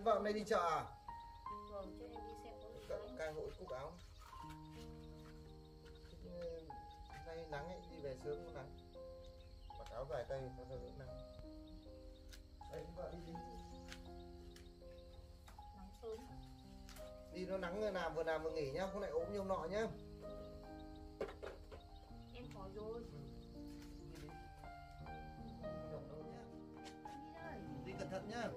Thế vợ hôm nay đi chợ à? Vâng, cho em đi xem có được Cậu đấy. cài hộ cúc áo. Ừ, Nay nắng ấy, đi về sớm có nắng. Mặc áo dài tay cho nó đỡ nắng. Đây, vợ đi đi. Nắng sớm. Đi nó nắng vừa làm vừa làm vừa nghỉ nhá, không lại ốm ông nọ nhá. Em có rồi. Đây. Đi cẩn thận nhá.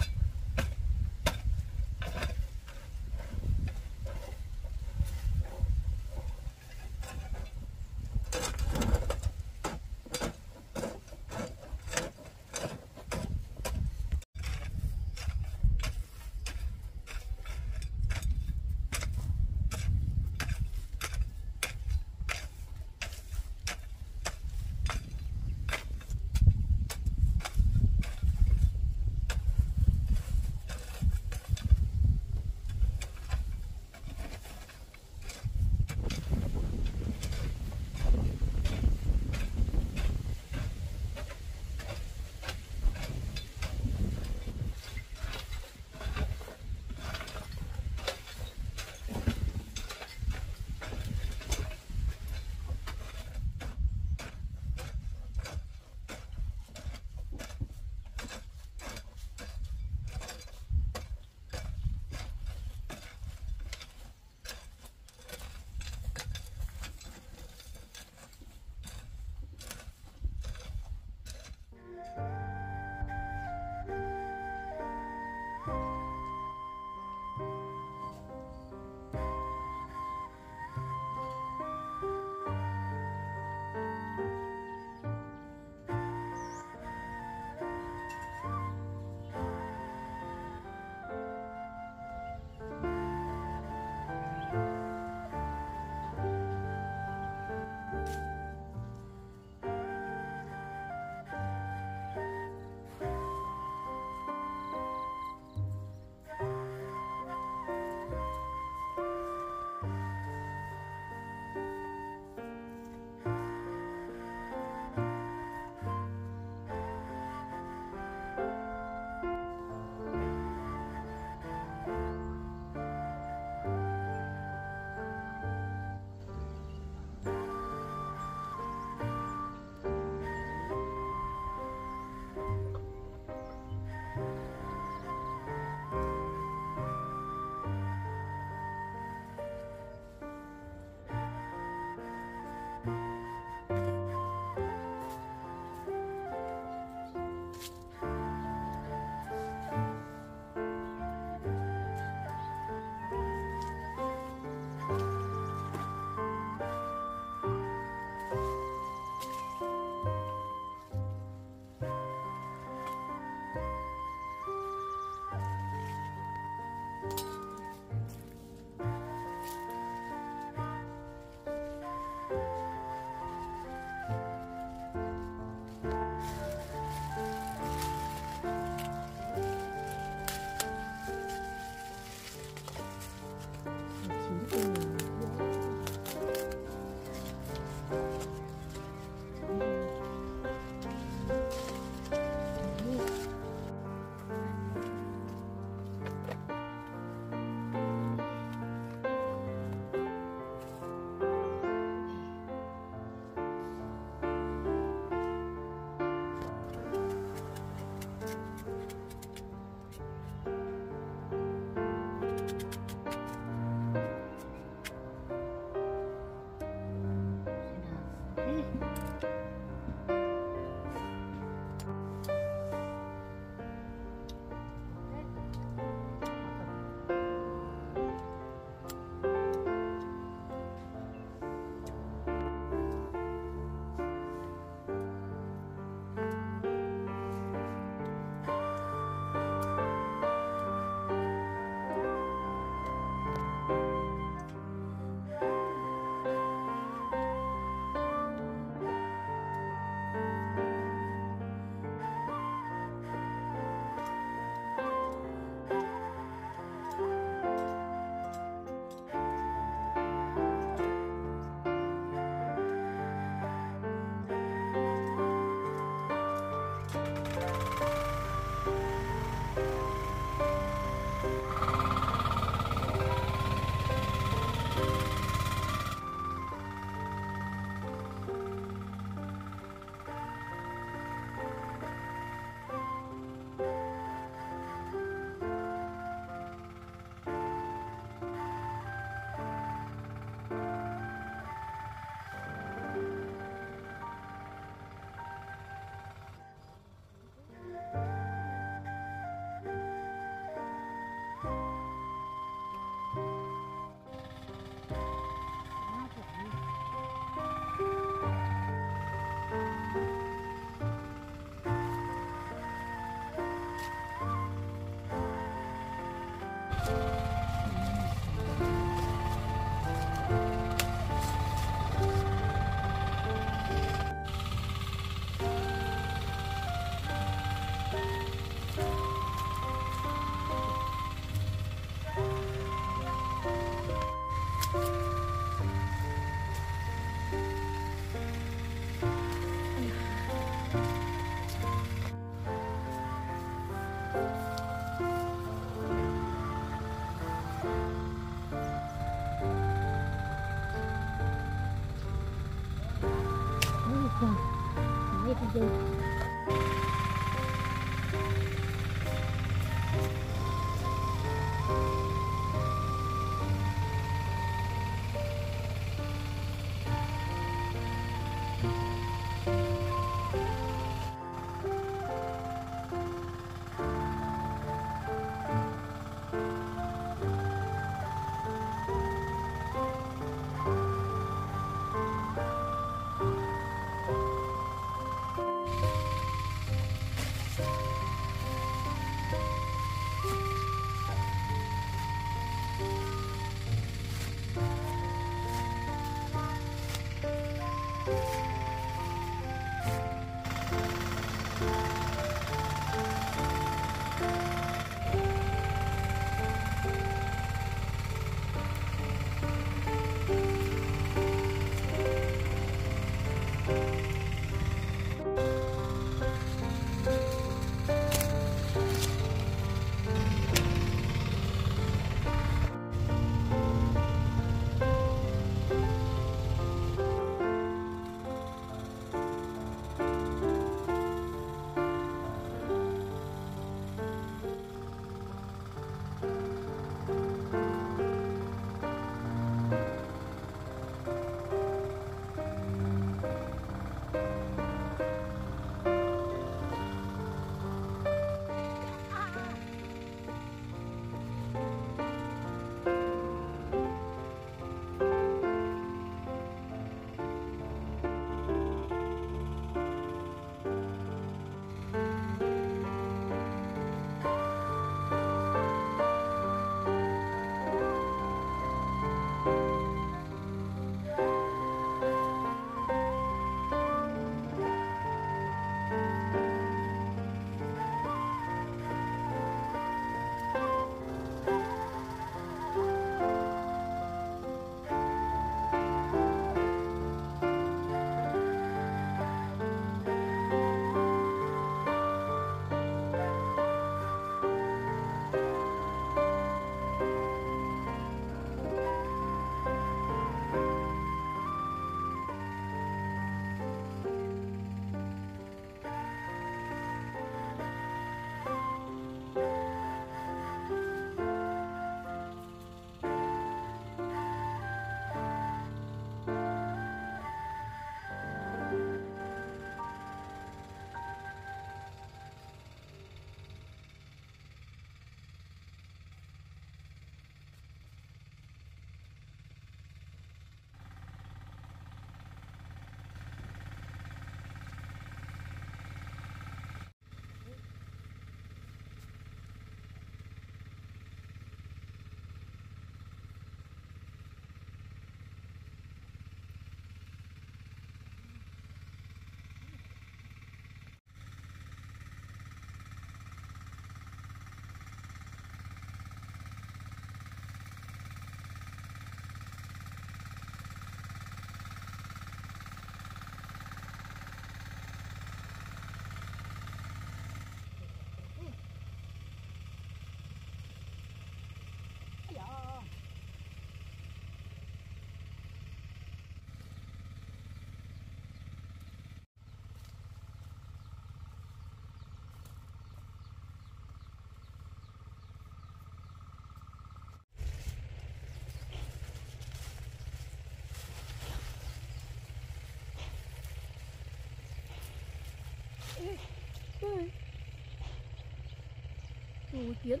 Ui, kiến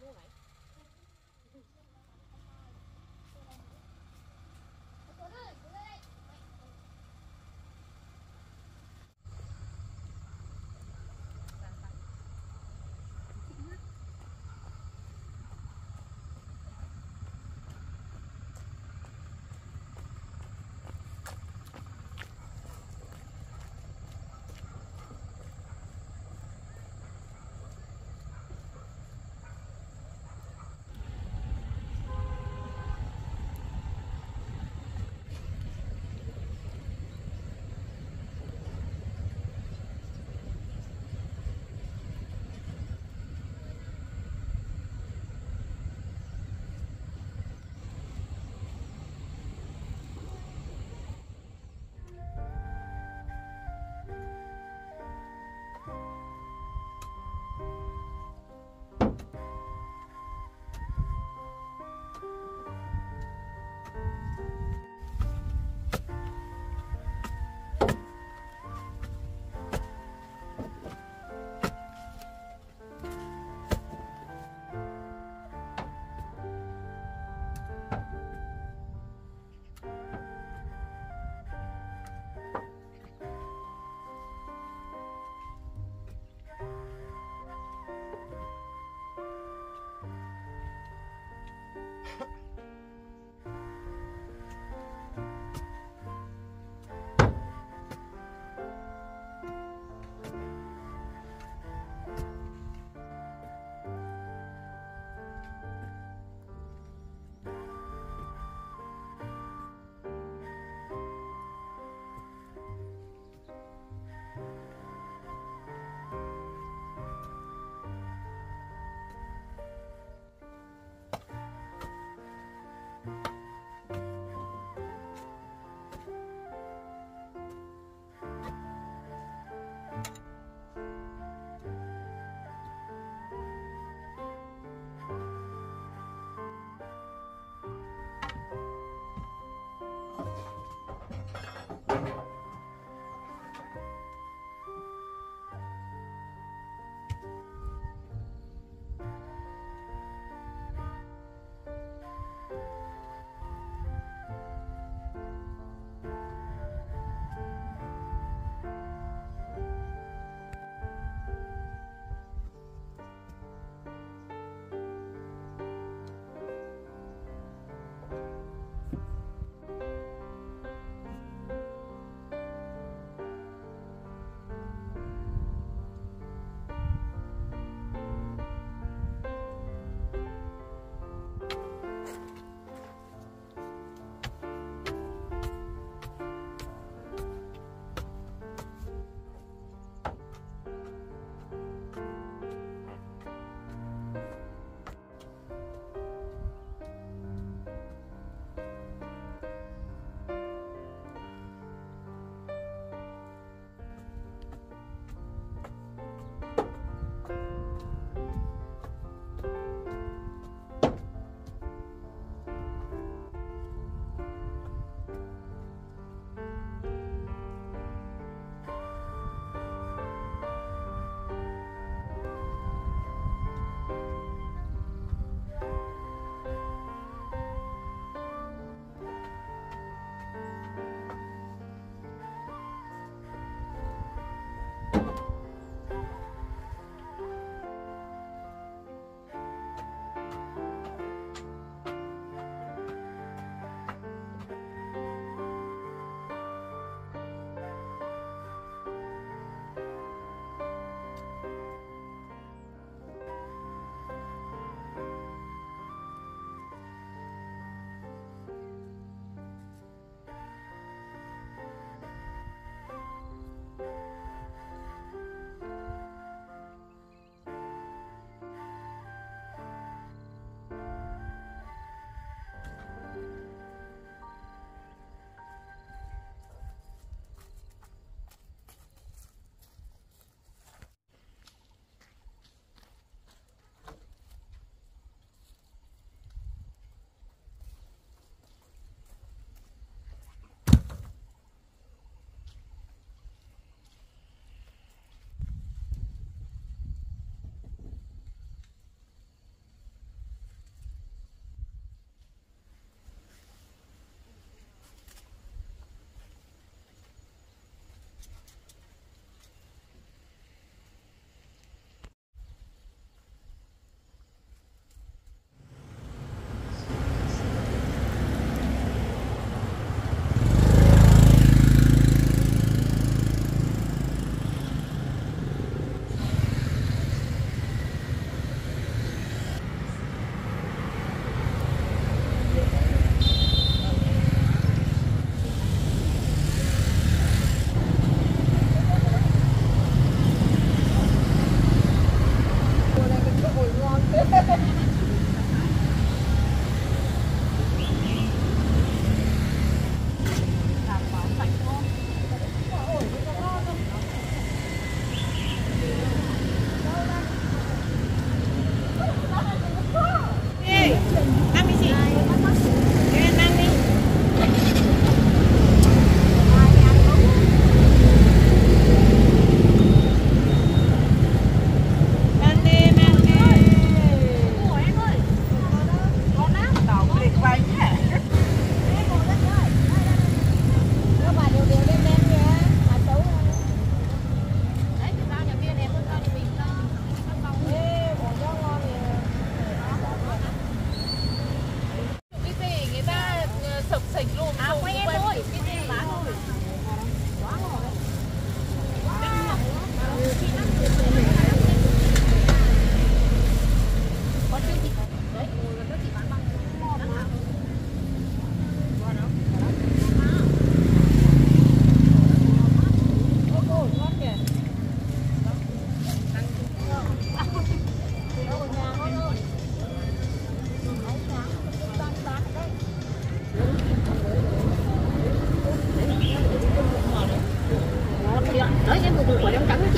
really.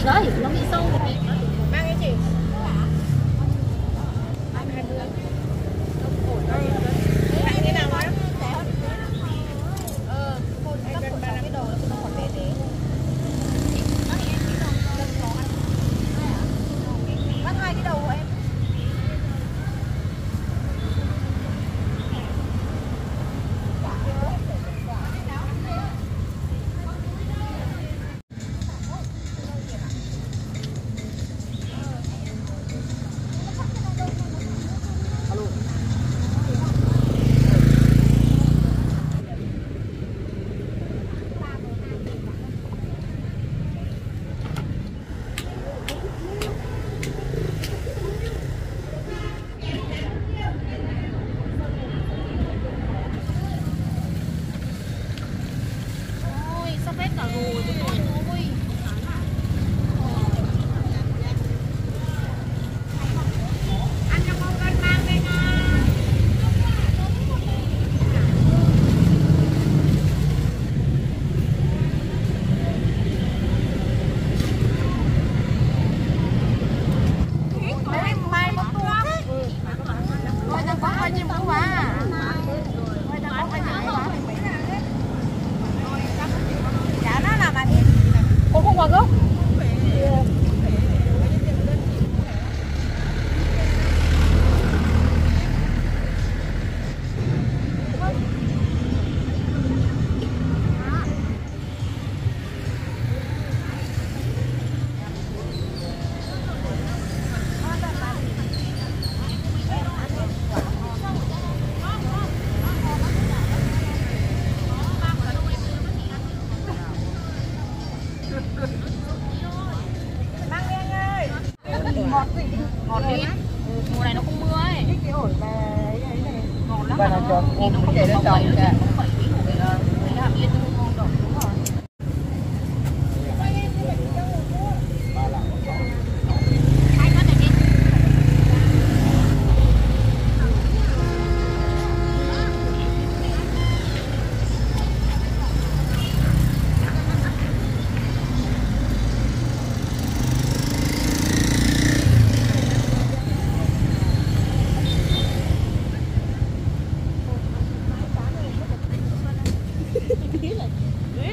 可以容易生活。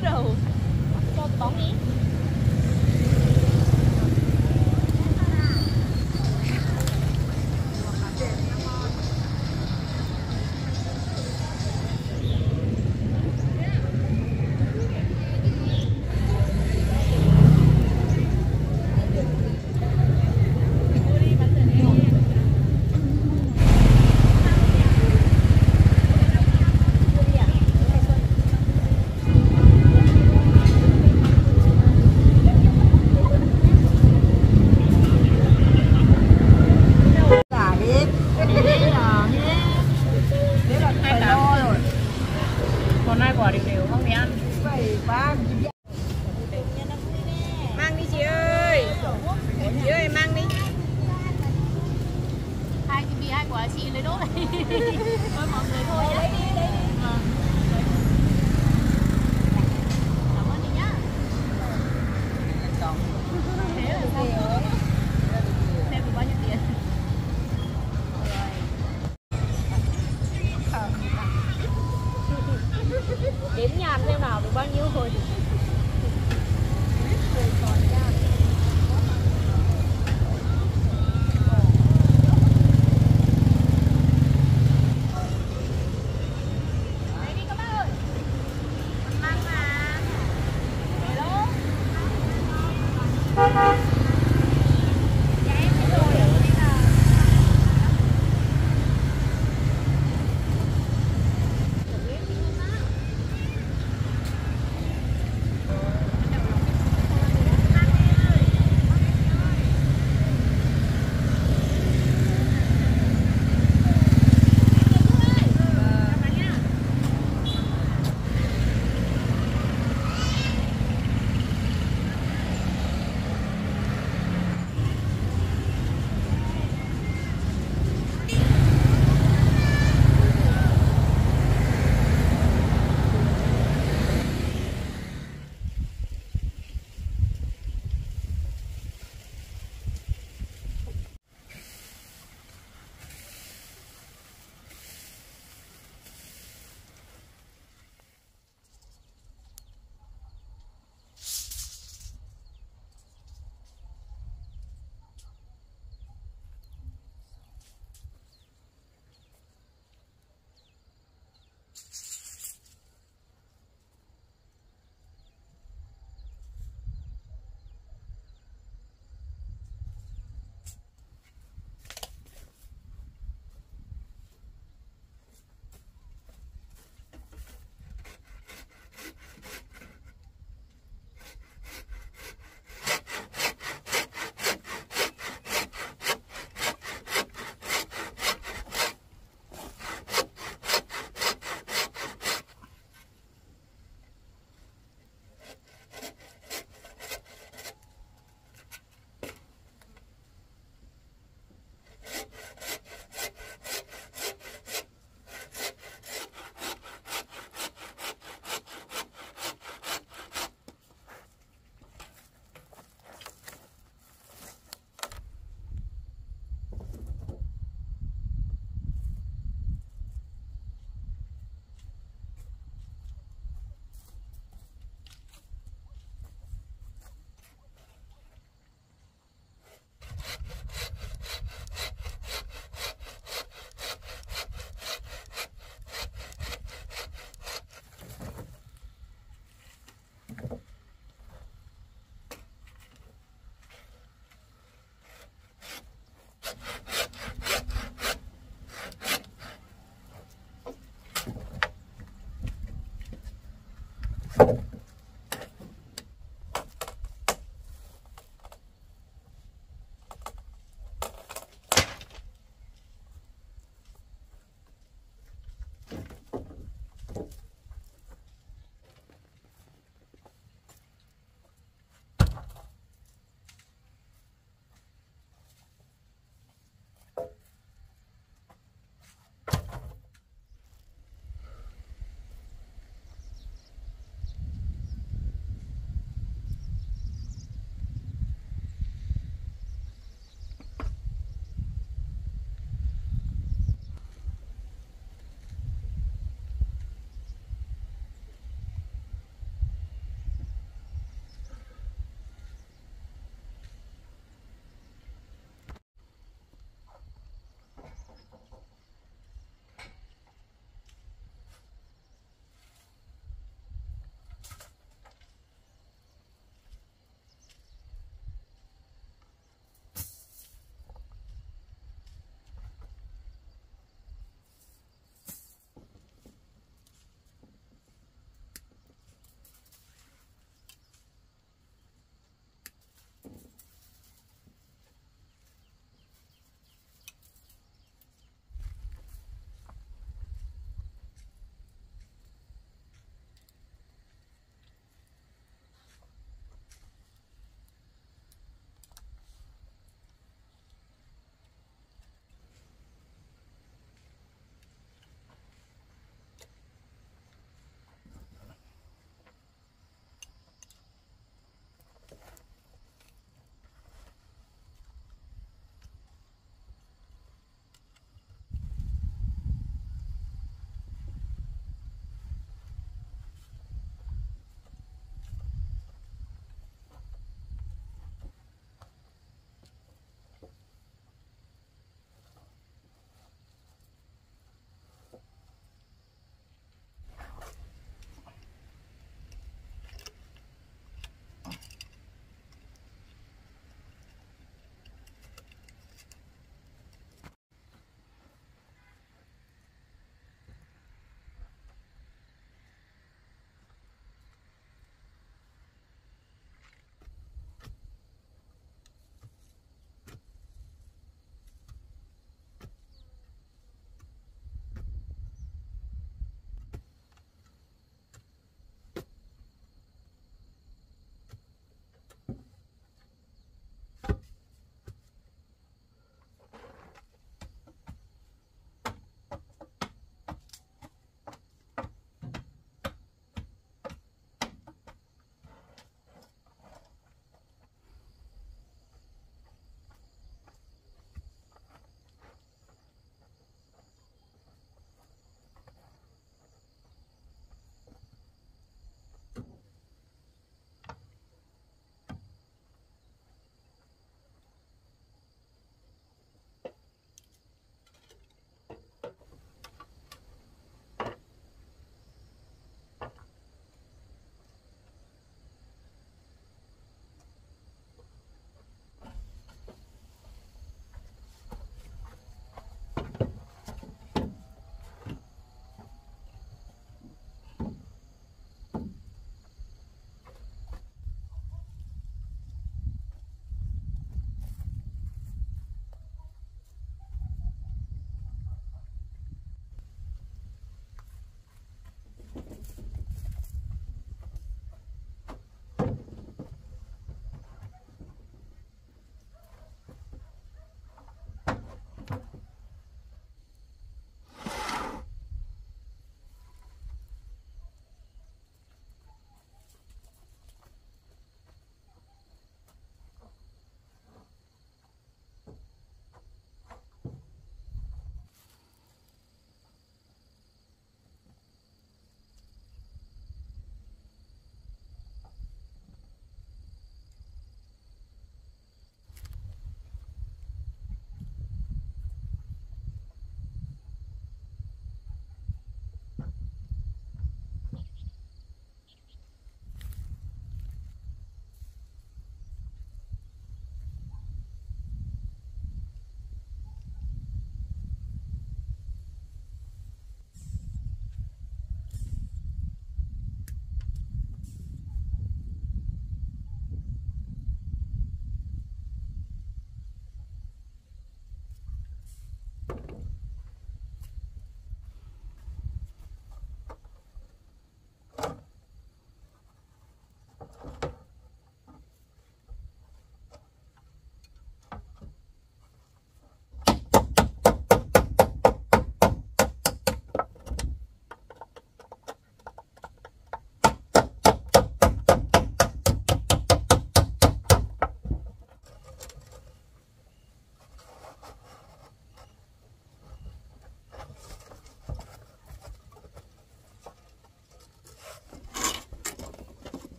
rồi. Cho tụi bọn.